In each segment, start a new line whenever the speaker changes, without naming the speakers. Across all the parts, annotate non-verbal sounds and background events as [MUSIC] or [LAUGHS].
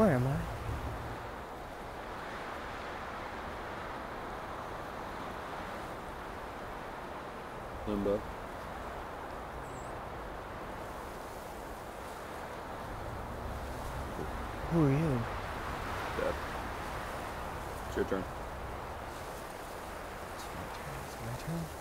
Where am I?
Limbo.
Who are you?
Dead. It's your turn.
It's my turn. It's my turn.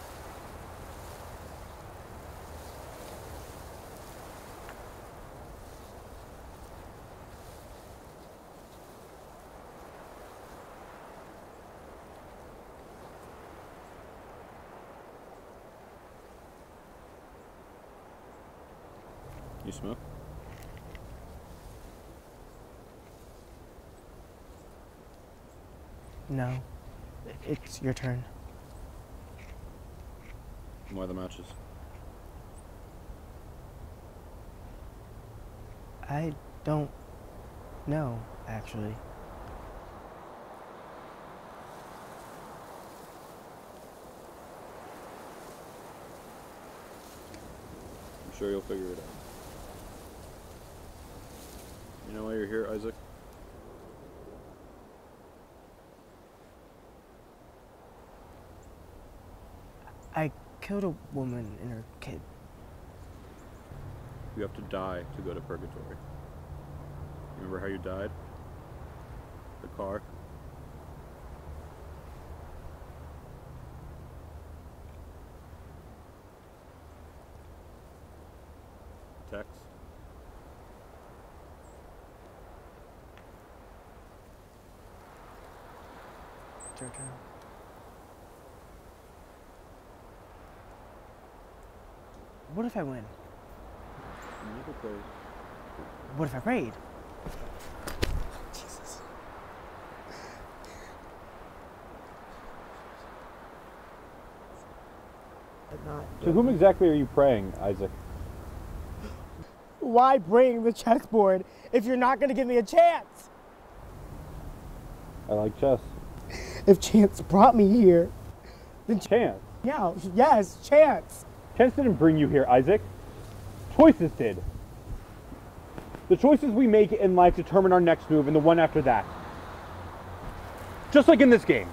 You smoke?
No. It's your turn.
Why the matches?
I don't know, actually.
I'm sure you'll figure it out. You know why you're here, Isaac?
I killed a woman and her kid.
You have to die to go to purgatory. Remember how you died? The car? Tex?
It's your turn. What if I win?
You never played.
What if I prayed?
To whom exactly are you praying, Isaac?
Why bring the chessboard if you're not gonna give me a chance?
I like chess.
If chance brought me here, then
Chance.
yeah, yes, chance.
Chance didn't bring you here, Isaac. Choices did. The choices we make in life determine our next move and the one after that. Just like in this game.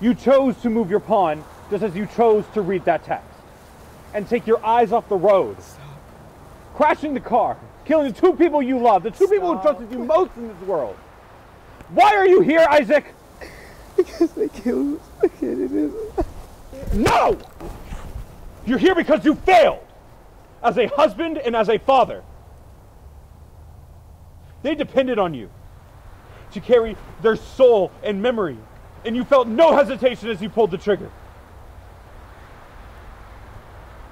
You chose to move your pawn just as you chose to read that text. And take your eyes off the road. Crashing the car. Killing the two people you love. The two people who trusted you most in this world. Why are you here, Isaac?
Because they killed his.
No! You're here because you failed as a husband and as a father. They depended on you to carry their soul and memory, and you felt no hesitation as you pulled the trigger.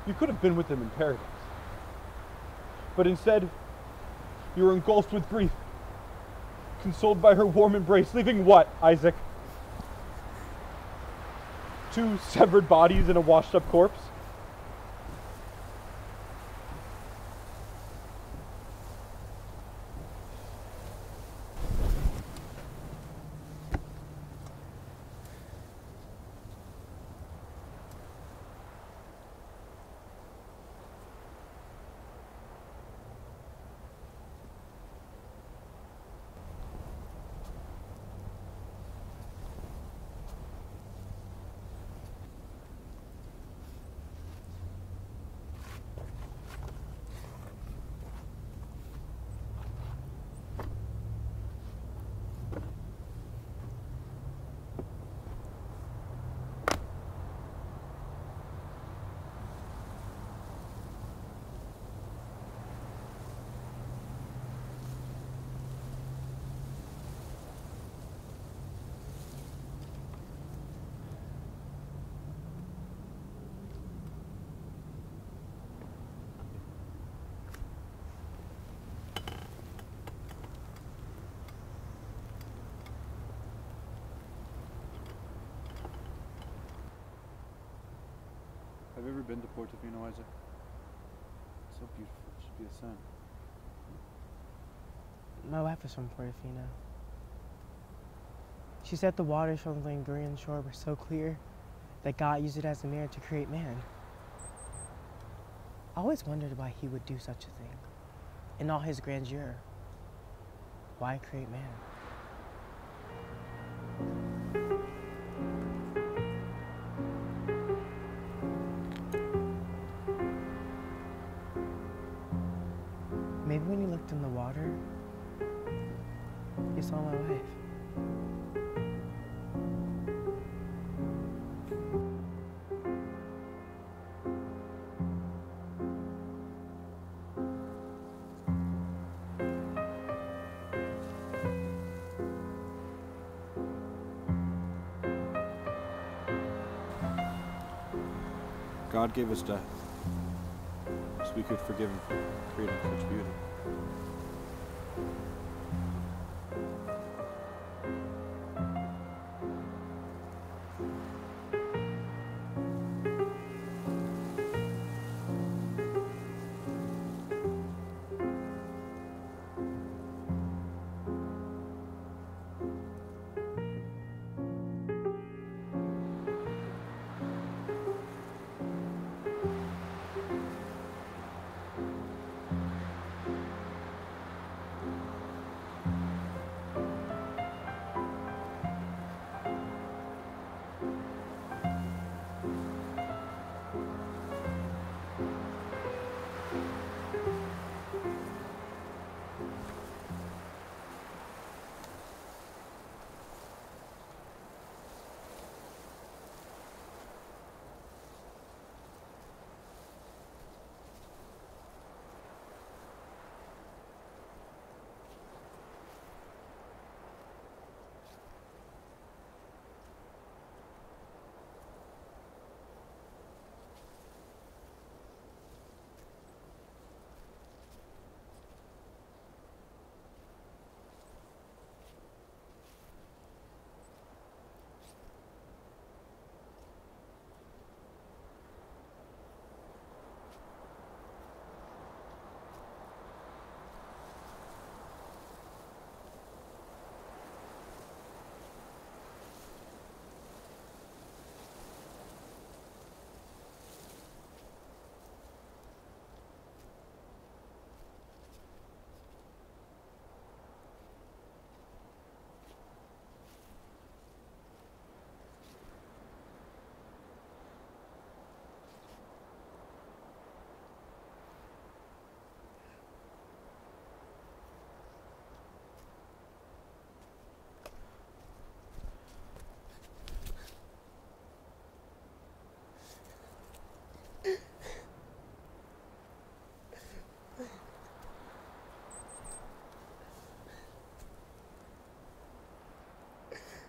You could have been with them in paradise, but instead, you were engulfed with grief, consoled by her warm embrace, leaving what, Isaac? Two severed bodies and a washed up corpse?
You ever been to Portofino, Isaac? It's so beautiful. It should be a sin.
My wife is from Portofino. She said the waters from the Ligurian shore were so clear that God used it as a mirror to create man. I always wondered why he would do such a thing in all his grandeur. why create man? Looked in the water, you saw my wife.
God gave us death so we could forgive Him for creating such beauty.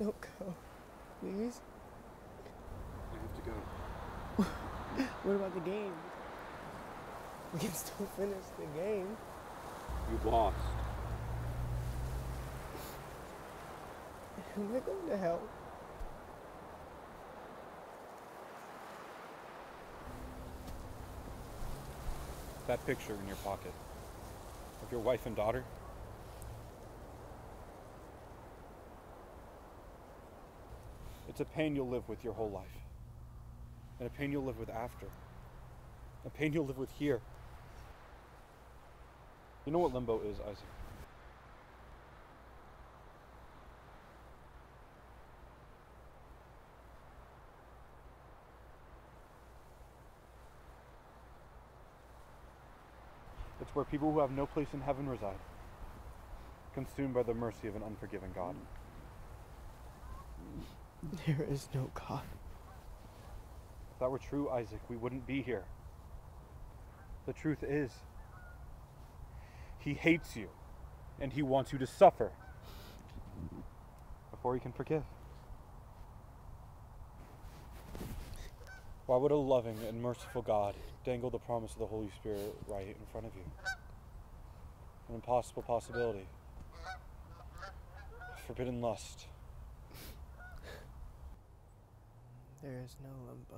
Don't go, please.
I have to go. [LAUGHS]
What about the game? We can still finish the game.
You lost. [LAUGHS]
Am I going to hell?
That picture in your pocket of your wife and daughter. It's a pain you'll live with your whole life. And a pain you'll live with after. A pain you'll live with here. You know what limbo is, Isaac? It's where people who have no place in heaven reside, consumed by the mercy of an unforgiving God. [LAUGHS]
There is no God.
If that were true, Isaac, we wouldn't be here. The truth is, he hates you, and he wants you to suffer before he can forgive. Why would a loving and merciful God dangle the promise of the Holy Spirit right in front of you? An impossible possibility. Forbidden lust.
There is no limbo.